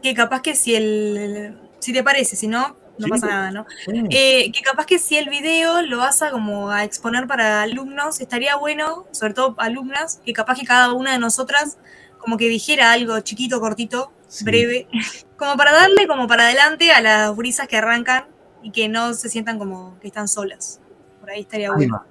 que capaz que si el. Si te parece, si no, no pasa nada, ¿no? Eh, que capaz que si el video lo vas a como a exponer para alumnos, estaría bueno, sobre todo alumnas, que capaz que cada una de nosotras como que dijera algo chiquito, cortito, breve, como para darle como para adelante a las brisas que arrancan y que no se sientan como que están solas. Por ahí estaría bueno.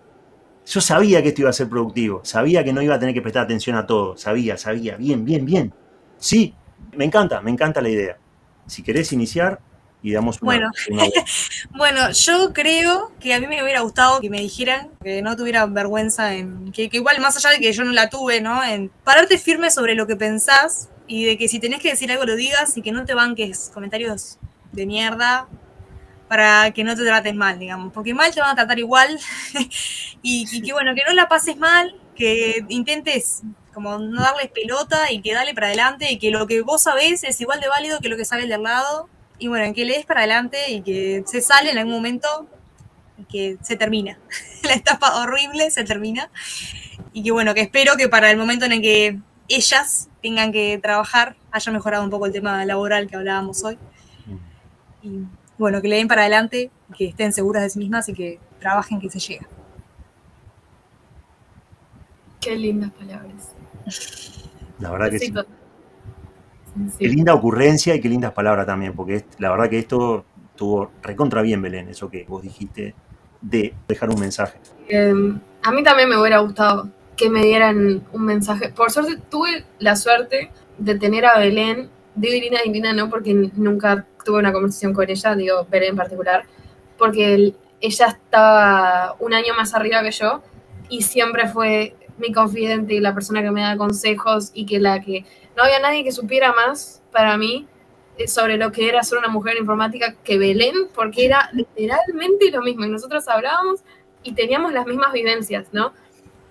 Yo sabía que esto iba a ser productivo, sabía que no iba a tener que prestar atención a todo, sabía, sabía, bien, bien, bien. Sí, me encanta, me encanta la idea. Si querés iniciar, y damos una, bueno. bueno, yo creo que a mí me hubiera gustado que me dijeran que no tuviera vergüenza en que, igual más allá de que yo no la tuve, ¿no? En pararte firme sobre lo que pensás y de que si tenés que decir algo lo digas y que no te banques comentarios de mierda para que no te traten mal, digamos, porque mal te van a tratar igual y, y que bueno, que no la pases mal, que intentes como no darles pelota y que dale para adelante y que lo que vos sabés es igual de válido que lo que sabe el de al lado y bueno, que le des para adelante y que se sale en algún momento y que se termina. La etapa horrible se termina. Y que bueno, que espero que para el momento en el que ellas tengan que trabajar haya mejorado un poco el tema laboral que hablábamos hoy. Y bueno, que le den para adelante, que estén seguras de sí mismas y que trabajen que se llega. Qué lindas palabras. La verdad que sí. Qué linda ocurrencia y qué lindas palabras también, porque la verdad que esto tuvo recontra bien, Belén, eso que vos dijiste de dejar un mensaje. Em, a mí también me hubiera gustado que me dieran un mensaje. Por suerte tuve la suerte de tener a Belén, digo Irina Irina no porque nunca tuve una conversación con ella, digo Belén en particular, porque ella estaba un año más arriba que yo y siempre fue mi confidente y la persona que me da consejos y que la que no había nadie que supiera más para mí eh, sobre lo que era ser una mujer informática que Belén, porque era literalmente lo mismo. Y nosotros hablábamos y teníamos las mismas vivencias, ¿no?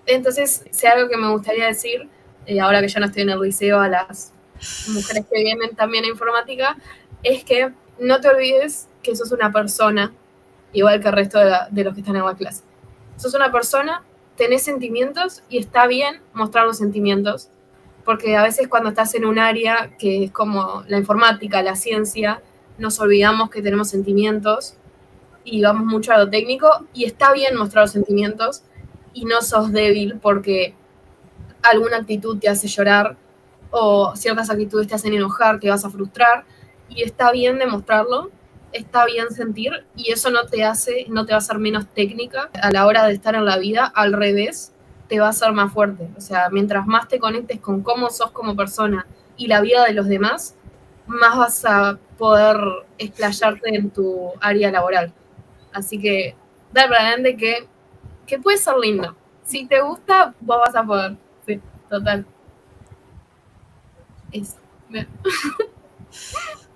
Entonces, si algo que me gustaría decir, eh, ahora que ya no estoy en el liceo, a las mujeres que vienen también a informática, es que no te olvides que sos una persona, igual que el resto de, de los que están en la clase. Sos una persona, tenés sentimientos y está bien mostrar los sentimientos porque a veces cuando estás en un área que es como la informática, la ciencia, nos olvidamos que tenemos sentimientos y vamos mucho a lo técnico y está bien mostrar los sentimientos y no sos débil porque alguna actitud te hace llorar o ciertas actitudes te hacen enojar, te vas a frustrar y está bien demostrarlo, está bien sentir y eso no te hace, no te va a hacer menos técnica a la hora de estar en la vida, al revés, te va a hacer más fuerte. O sea, mientras más te conectes con cómo sos como persona y la vida de los demás, más vas a poder explayarte en tu área laboral. Así que, dar para adelante que, que puede ser lindo. Si te gusta, vos vas a poder. Sí, total. Eso.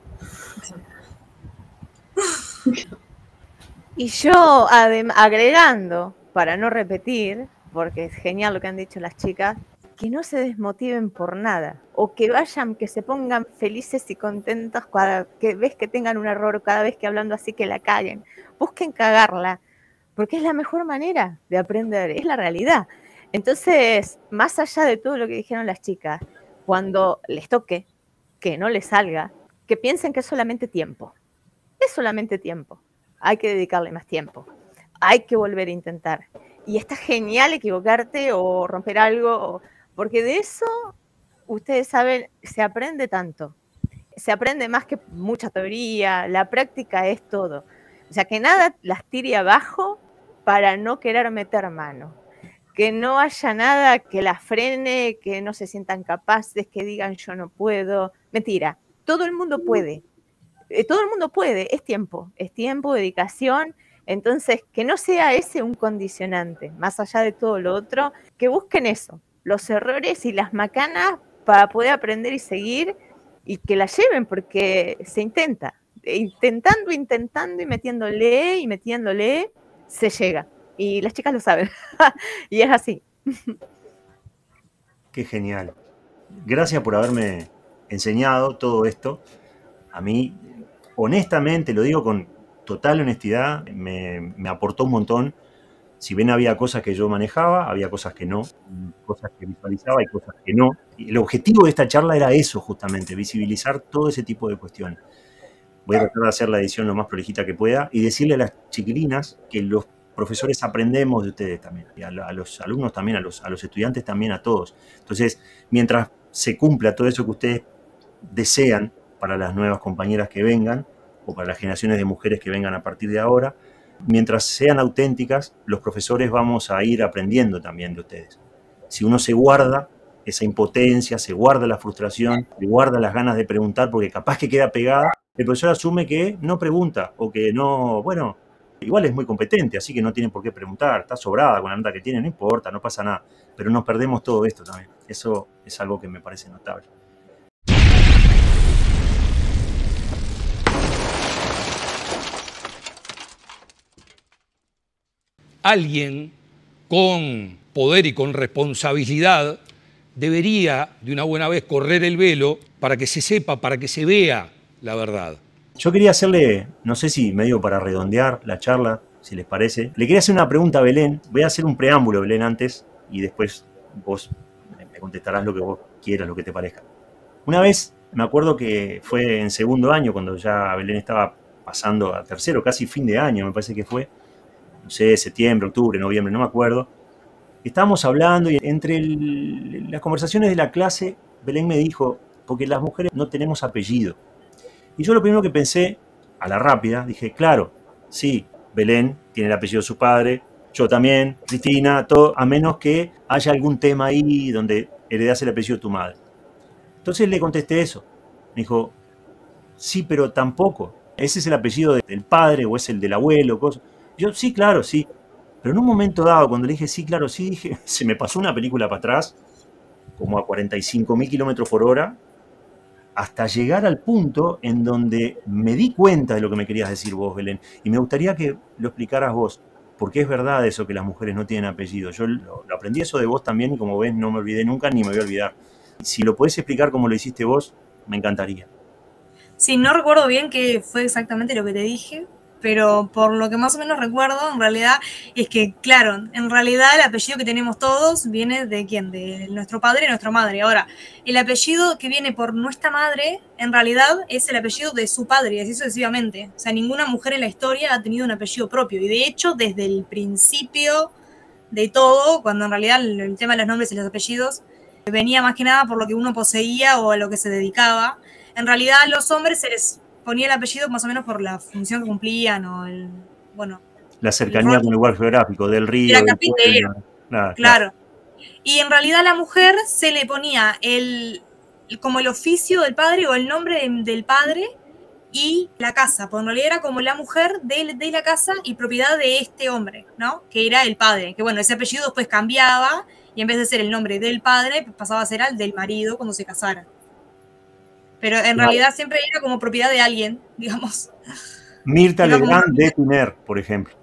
Y yo, agregando, para no repetir, porque es genial lo que han dicho las chicas, que no se desmotiven por nada o que vayan, que se pongan felices y contentos cada que ves que tengan un error, cada vez que hablando así que la caguen. Busquen cagarla, porque es la mejor manera de aprender, es la realidad. Entonces, más allá de todo lo que dijeron las chicas, cuando les toque, que no les salga, que piensen que es solamente tiempo. Es solamente tiempo. Hay que dedicarle más tiempo. Hay que volver a intentar y está genial equivocarte o romper algo, porque de eso, ustedes saben, se aprende tanto. Se aprende más que mucha teoría, la práctica es todo. O sea, que nada las tire abajo para no querer meter mano. Que no haya nada que las frene, que no se sientan capaces, que digan yo no puedo. Mentira, todo el mundo puede. Eh, todo el mundo puede, es tiempo, es tiempo, dedicación entonces, que no sea ese un condicionante, más allá de todo lo otro, que busquen eso, los errores y las macanas para poder aprender y seguir y que la lleven, porque se intenta. Intentando, intentando y metiéndole y metiéndole, se llega. Y las chicas lo saben. y es así. Qué genial. Gracias por haberme enseñado todo esto. A mí, honestamente, lo digo con, total honestidad, me, aportó un montón. Si ven, había cosas que yo manejaba, había cosas que no, cosas que visualizaba y cosas que no. El objetivo de esta charla era eso, justamente, visibilizar todo ese tipo de cuestiones. Voy a tratar de hacer la edición lo más prolijita que pueda y decirle a las chiquilinas que los profesores aprendemos de ustedes también, y a, los alumnos también, a los, a los estudiantes también, a todos. Entonces, mientras se cumpla todo eso que ustedes desean para las nuevas compañeras que vengan, o para las generaciones de mujeres que vengan a partir de ahora, mientras sean auténticas, los profesores vamos a ir aprendiendo también de ustedes. Si uno se guarda esa impotencia, se guarda la frustración, se guarda las ganas de preguntar porque capaz que queda pegada, el profesor asume que no pregunta o que no, bueno, igual es muy competente, así que no tiene por qué preguntar, está sobrada con la nota que tiene, no importa, no pasa nada, pero nos perdemos todo esto también. Eso es algo que me parece notable. Alguien con poder y con responsabilidad debería de una buena vez correr el velo para que se sepa, para que se vea la verdad. Yo quería hacerle, no sé si medio para redondear la charla, si les parece, le quería hacer una pregunta a Belén. Voy a hacer un preámbulo, Belén, antes y después vos me contestarás lo que vos quieras, lo que te parezca. Una vez me acuerdo que fue en segundo año, cuando ya Belén estaba pasando a tercero, casi fin de año, me parece que fue no sé, septiembre, octubre, noviembre, no me acuerdo. Estábamos hablando y entre las conversaciones de la clase, Belén me dijo, porque las mujeres no tenemos apellido. Y yo lo primero que pensé, a la rápida, dije, claro, sí, Belén tiene el apellido de su padre, yo también, Cristina, todo, a menos que haya algún tema ahí donde heredas el apellido de tu madre. Entonces le contesté eso. Me dijo, sí, pero tampoco. Ese es el apellido del padre o es el del abuelo, cosas. Yo, sí, claro, sí. Pero en un momento dado, cuando le dije sí, claro, sí, dije, se me pasó una película para atrás, como a 45 mil kilómetros por hora, hasta llegar al punto en donde me di cuenta de lo que me querías decir vos, Belén. Y me gustaría que lo explicaras vos, porque es verdad eso que las mujeres no tienen apellido. Yo lo, aprendí eso de vos también y como ves no me olvidé nunca ni me voy a olvidar. Si lo podés explicar como lo hiciste vos, me encantaría. Sí, no recuerdo bien qué fue exactamente lo que te dije, pero por lo que más o menos recuerdo, en realidad es que, claro, en realidad el apellido que tenemos todos viene de quién, de nuestro padre y nuestra madre. Ahora, el apellido que viene por nuestra madre, en realidad es el apellido de su padre, y así sucesivamente. O sea, ninguna mujer en la historia ha tenido un apellido propio, y de hecho, desde el principio de todo, cuando en realidad el tema de los nombres y los apellidos venía más que nada por lo que uno poseía o a lo que se dedicaba, en realidad a los hombres se ponía el apellido más o menos por la función que cumplían o el, bueno. La cercanía con el lugar geográfico, del río. Claro, claro. Y en realidad a la mujer se le ponía el, como el oficio del padre o el nombre del padre y la casa, porque en realidad era como la mujer de, de, la casa y propiedad de este hombre, ¿no? Que era el padre, que bueno, ese apellido después cambiaba y en vez de ser el nombre del padre, pasaba a ser al del marido cuando se casara. Pero en realidad siempre era como propiedad de alguien, digamos. Mirta Legrand de Tiner, por ejemplo.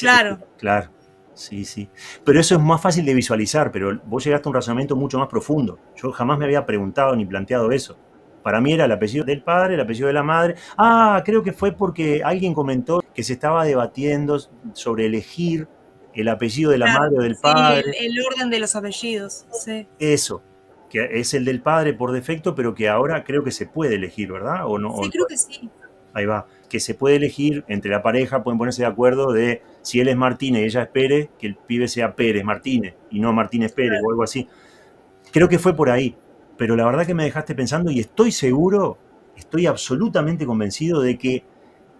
claro. claro. Sí, sí. Pero eso es más fácil de visualizar, pero vos llegaste a un razonamiento mucho más profundo. Yo jamás me había preguntado ni planteado eso. Para mí era el apellido del padre, el apellido de la madre. Ah, creo que fue porque alguien comentó que se estaba debatiendo sobre elegir el apellido de la madre o del padre. El, el, orden de los apellidos, sí. Eso que es el del padre por defecto, pero que ahora creo que se puede elegir, ¿verdad? ¿O no? Sí, creo que sí. Ahí va. Que se puede elegir entre la pareja, pueden ponerse de acuerdo de si él es Martínez y ella es Pérez, que el pibe sea Pérez Martínez y no Martínez Pérez o algo así. Creo que fue por ahí. Pero la verdad que me dejaste pensando y estoy seguro, estoy absolutamente convencido de que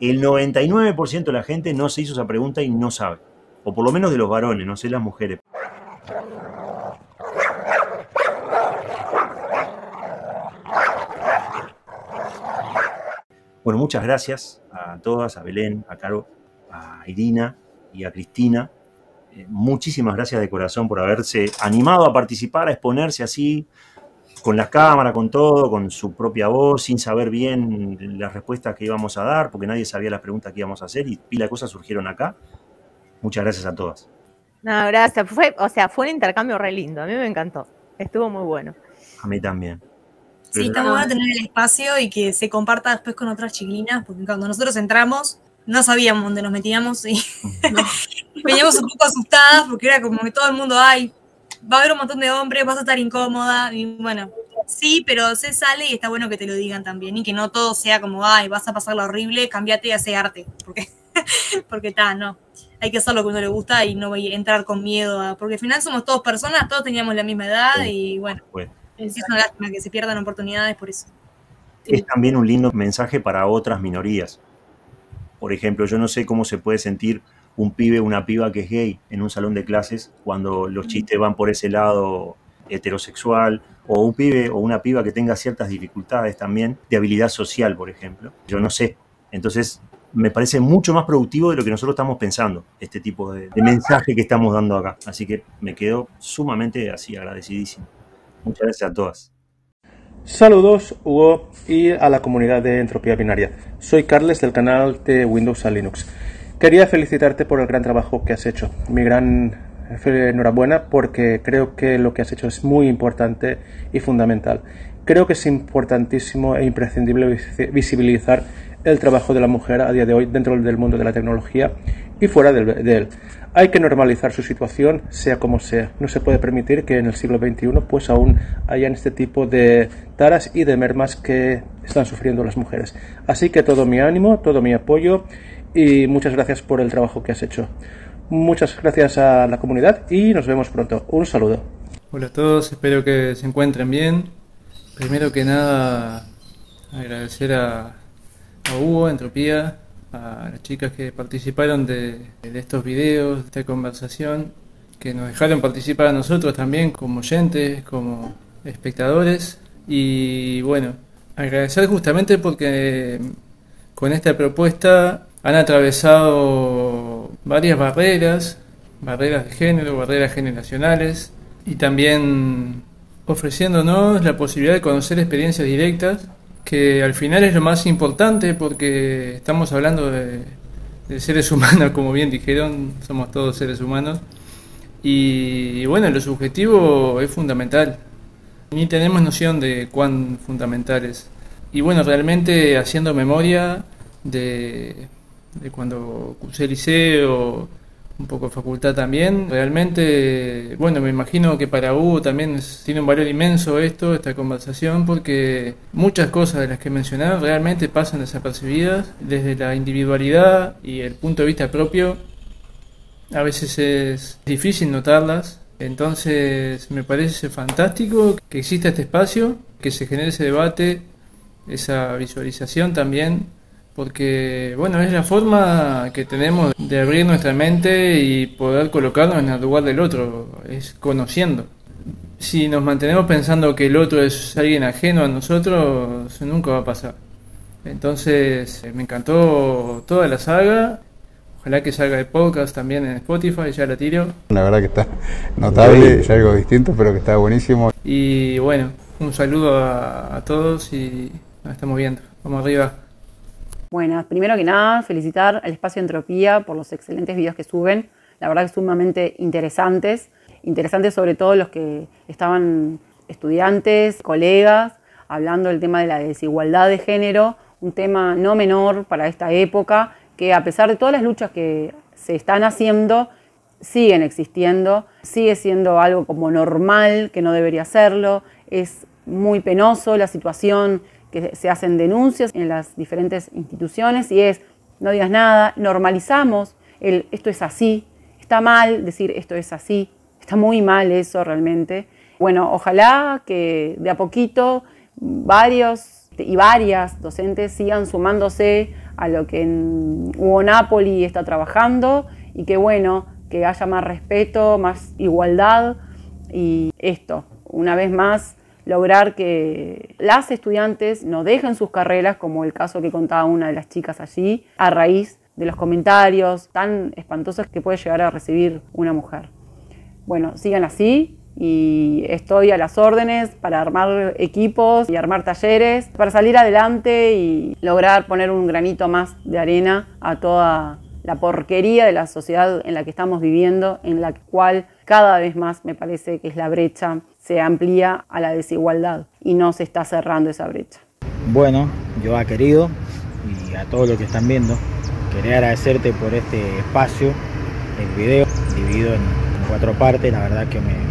el 99% de la gente no se hizo esa pregunta y no sabe. O por lo menos de los varones, no sé las mujeres. Bueno, muchas gracias a todas, a Belén, a Caro, a Irina y a Cristina. Eh, muchísimas gracias de corazón por haberse animado a participar, a exponerse así, con la cámara, con todo, con su propia voz, sin saber bien las respuestas que íbamos a dar, porque nadie sabía las preguntas que íbamos a hacer y pila de cosas surgieron acá. Muchas gracias a todas. No, gracias. Fue, o sea, fue un intercambio re lindo. A mí me encantó. Estuvo muy bueno. A mí también. Sí, está bueno tener el espacio y que se comparta después con otras chiquilinas, porque cuando nosotros entramos, no sabíamos dónde nos metíamos y veníamos un poco asustadas porque era como que todo el mundo, ay, va a haber un montón de hombres, vas a estar incómoda y bueno, sí, pero se sale y está bueno que te lo digan también y que no todo sea como, ay, vas a pasar lo horrible, cambiate y hace arte, porque porque está, no. Hay que hacer lo que uno le gusta y no voy a entrar con miedo a, porque al final somos todos personas, todos teníamos la misma edad y bueno, es una lástima que se pierdan oportunidades por eso. Es también un lindo mensaje para otras minorías. Por ejemplo, yo no sé cómo se puede sentir un pibe o una piba que es gay en un salón de clases cuando los chistes van por ese lado heterosexual, o un pibe o una piba que tenga ciertas dificultades también de habilidad social, por ejemplo. Yo no sé. Entonces, me parece mucho más productivo de lo que nosotros estamos pensando, este tipo de, mensaje que estamos dando acá. Así que me quedo sumamente así agradecidísimo. Muchas gracias a todas. Saludos, Hugo, y a la comunidad de Entropía Binaria. Soy Carles del canal de Windows a Linux. Quería felicitarte por el gran trabajo que has hecho. Mi gran enhorabuena porque creo que lo que has hecho es muy importante y fundamental. Creo que es importantísimo e imprescindible visibilizar el trabajo de la mujer a día de hoy dentro del mundo de la tecnología y fuera de él. Hay que normalizar su situación, sea como sea. No se puede permitir que en el siglo XXI pues aún hayan este tipo de taras y de mermas que están sufriendo las mujeres. Así que todo mi ánimo, todo mi apoyo y muchas gracias por el trabajo que has hecho. Muchas gracias a la comunidad y nos vemos pronto. Un saludo. Hola a todos, espero que se encuentren bien. Primero que nada, agradecer a a Hugo, Entropía, a las chicas que participaron de, estos videos, de esta conversación, que nos dejaron participar a nosotros también como oyentes, como espectadores. Y bueno, agradecer justamente porque con esta propuesta han atravesado varias barreras, barreras de género, barreras generacionales, y también ofreciéndonos la posibilidad de conocer experiencias directas que al final es lo más importante porque estamos hablando de, seres humanos, como bien dijeron, somos todos seres humanos. Y, bueno, lo subjetivo es fundamental. Ni tenemos noción de cuán fundamental es. Y bueno, realmente haciendo memoria de, de cuando cursé liceo un poco facultad también. Realmente, bueno, me imagino que para Hugo también tiene un valor inmenso esto, esta conversación, porque muchas cosas de las que mencionaron realmente pasan desapercibidas desde la individualidad y el punto de vista propio. A veces es difícil notarlas. Entonces me parece fantástico que exista este espacio, que se genere ese debate, esa visualización también porque bueno, es la forma que tenemos de abrir nuestra mente y poder colocarnos en el lugar del otro, es conociendo. Si nos mantenemos pensando que el otro es alguien ajeno a nosotros, eso nunca va a pasar. Entonces, me encantó toda la saga. Ojalá que salga el podcast también en Spotify, ya la tiro. La verdad que está notable, es algo distinto, pero que está buenísimo. Y bueno, un saludo a, a todos y nos estamos viendo. Vamos arriba. Buenas, primero que nada, felicitar al espacio Entropía por los excelentes videos que suben. La verdad que sumamente interesantes. Interesantes sobre todo los que estaban estudiantes, colegas, hablando del tema de la desigualdad de género, un tema no menor para esta época, que a pesar de todas las luchas que se están haciendo, siguen existiendo, sigue siendo algo como normal, que no debería serlo, es muy penoso la situación que se hacen denuncias en las diferentes instituciones y es, no digas nada, normalizamos el esto es así, está mal decir esto es así, está muy mal eso realmente. Bueno, ojalá que de a poquito varios y varias docentes sigan sumándose a lo que en Hugo Napoli está trabajando y que bueno, que haya más respeto, más igualdad y esto, una vez más, lograr que las estudiantes no dejen sus carreras, como el caso que contaba una de las chicas allí, a raíz de los comentarios tan espantosos que puede llegar a recibir una mujer. Bueno, sigan así y estoy a las órdenes para armar equipos y armar talleres, para salir adelante y lograr poner un granito más de arena a toda la porquería de la sociedad en la que estamos viviendo, en la cual cada vez más me parece que es la brecha se amplía a la desigualdad y no se está cerrando esa brecha. Bueno, yo ha querido y a todos los que están viendo, quería agradecerte por este espacio, el video dividido en cuatro partes, la verdad que me,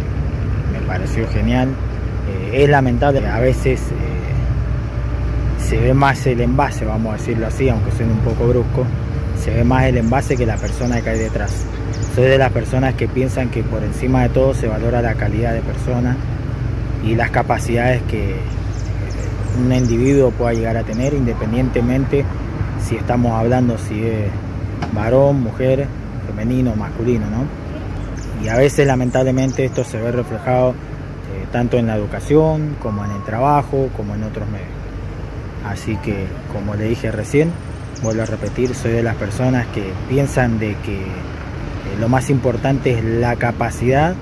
pareció genial. Eh, es lamentable a veces eh, se ve más el envase, vamos a decirlo así, aunque suene un poco brusco, se ve más el envase que la persona que hay detrás. Soy de las personas que piensan que por encima de todo se valora la calidad de persona y las capacidades que un individuo pueda llegar a tener, independientemente si estamos hablando si es varón, mujer, femenino, masculino, ¿no? Y a veces lamentablemente esto se ve reflejado eh, tanto en la educación como en el trabajo, como en otros medios. Así que, como le dije recién, vuelvo a repetir, soy de las personas que piensan de que eh, lo más importante es la capacidad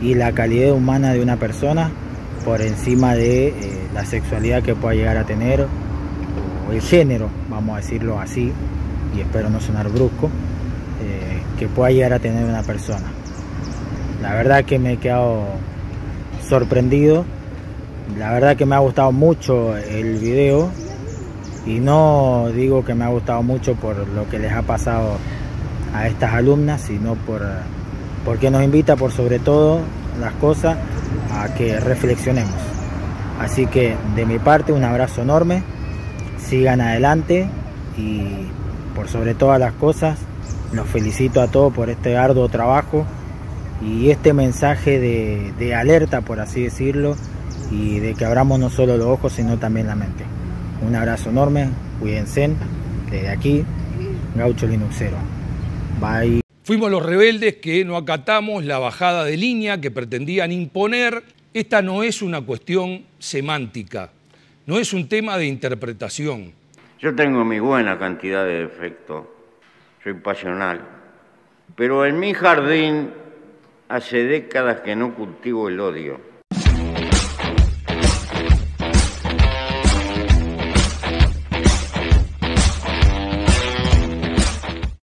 y la calidad humana de una persona por encima de eh, la sexualidad que pueda llegar a tener o el género, vamos a decirlo así, y espero no sonar brusco, que pueda llegar a tener una persona. La verdad que me he quedado sorprendido. La verdad que me ha gustado mucho el video. Y no digo que me ha gustado mucho por lo que les ha pasado a estas alumnas, sino por porque nos invita por sobre todo las cosas a que reflexionemos. Así que de mi parte un abrazo enorme, sigan adelante y por sobre todas las cosas los felicito a todos por este arduo trabajo y este mensaje de, alerta, por así decirlo, y de que abramos no solo los ojos, sino también la mente. Un abrazo enorme, cuídense, desde aquí, Gaucho Linuxero. Bye. Fuimos los rebeldes que no acatamos la bajada de línea que pretendían imponer. Esta no es una cuestión semántica, no es un tema de interpretación. Yo tengo mi buena cantidad de defectos, soy pasional, pero en mi jardín Hace décadas que no cultivo el odio.